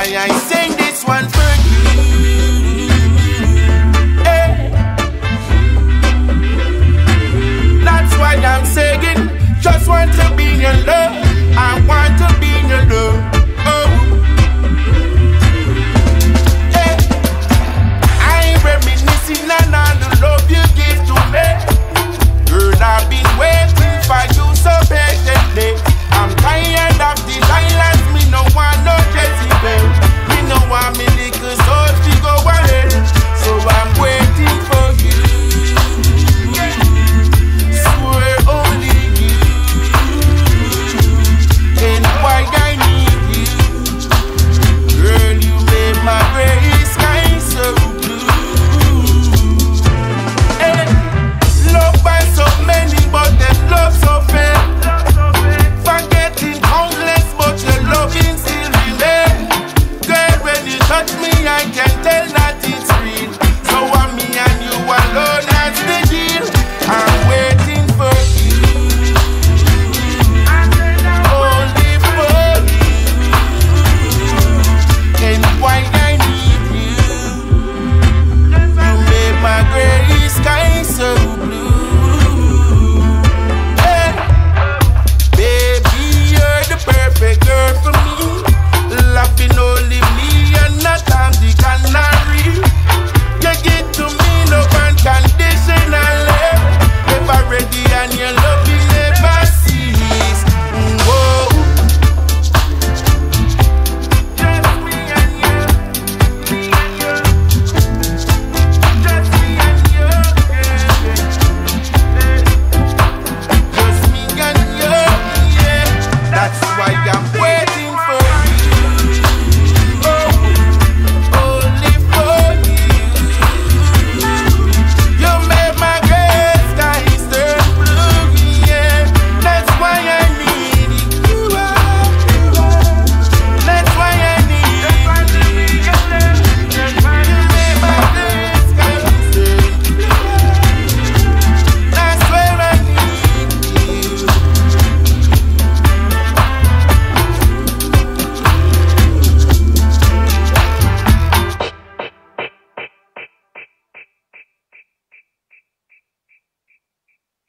why I sing this one for you.